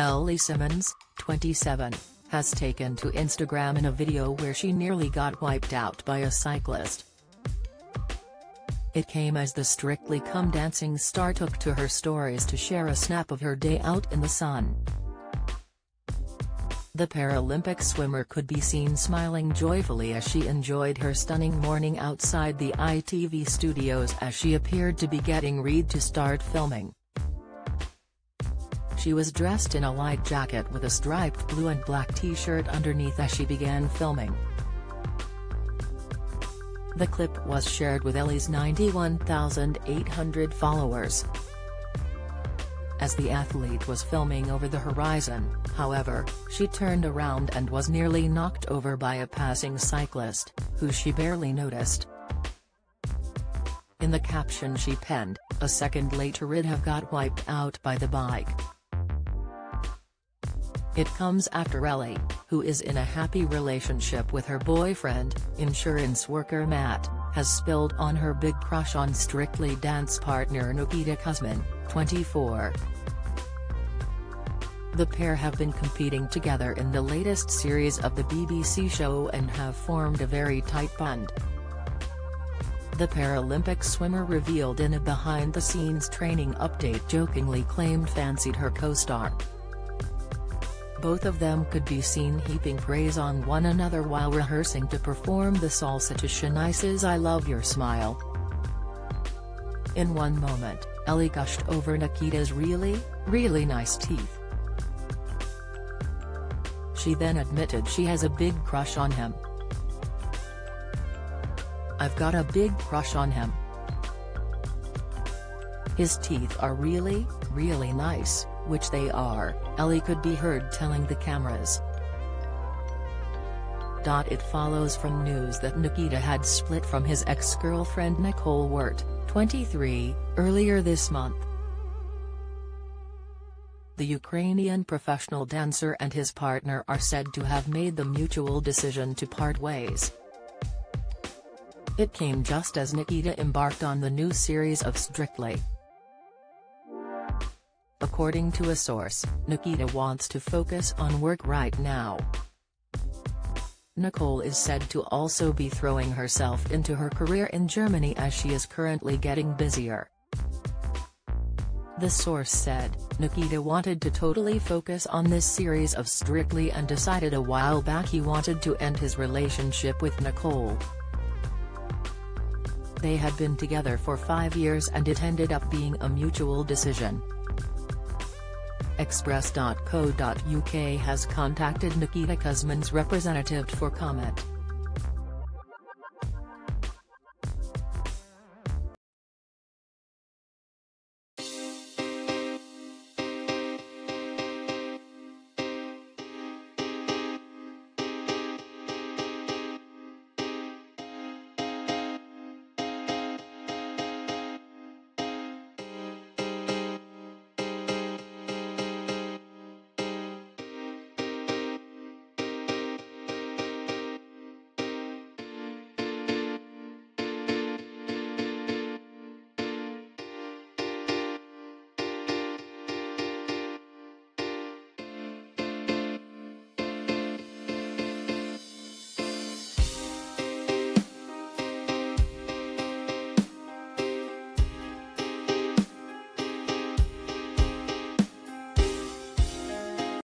Ellie Simmonds, 27, has taken to Instagram in a video where she nearly got wiped out by a cyclist. It came as the Strictly Come Dancing star took to her stories to share a snap of her day out in the sun. The Paralympic swimmer could be seen smiling joyfully as she enjoyed her stunning morning outside the ITV studios as she appeared to be getting ready to start filming. She was dressed in a light jacket with a striped blue and black t-shirt underneath as she began filming. The clip was shared with Ellie's 91,800 followers. As the athlete was filming over the horizon, however, she turned around and was nearly knocked over by a passing cyclist, who she barely noticed. In the caption she penned, a second later I'd have got wiped out by the bike. It comes after Ellie, who is in a happy relationship with her boyfriend, insurance worker Matt, has spilled on her big crush on Strictly Dance partner Nikita Kuzmin, 24. The pair have been competing together in the latest series of the BBC show and have formed a very tight bond. The Paralympic swimmer revealed in a behind-the-scenes training update jokingly claimed fancied her co-star. Both of them could be seen heaping praise on one another while rehearsing to perform the salsa to Shanice's I Love Your Smile. In one moment, Ellie gushed over Nikita's really, really nice teeth. She then admitted she has a big crush on him. I've got a big crush on him. His teeth are really, really nice which they are, Ellie could be heard telling the cameras. It follows from news that Nikita had split from his ex-girlfriend Nicole Wirt, 23, earlier this month. The Ukrainian professional dancer and his partner are said to have made the mutual decision to part ways. It came just as Nikita embarked on the new series of Strictly. According to a source, Nikita wants to focus on work right now. Nicole is said to also be throwing herself into her career in Germany as she is currently getting busier. The source said, Nikita wanted to totally focus on this series of Strictly and decided a while back he wanted to end his relationship with Nicole. They had been together for five years and it ended up being a mutual decision. Express.co.uk has contacted Nikita Kuzmin's representative for comment.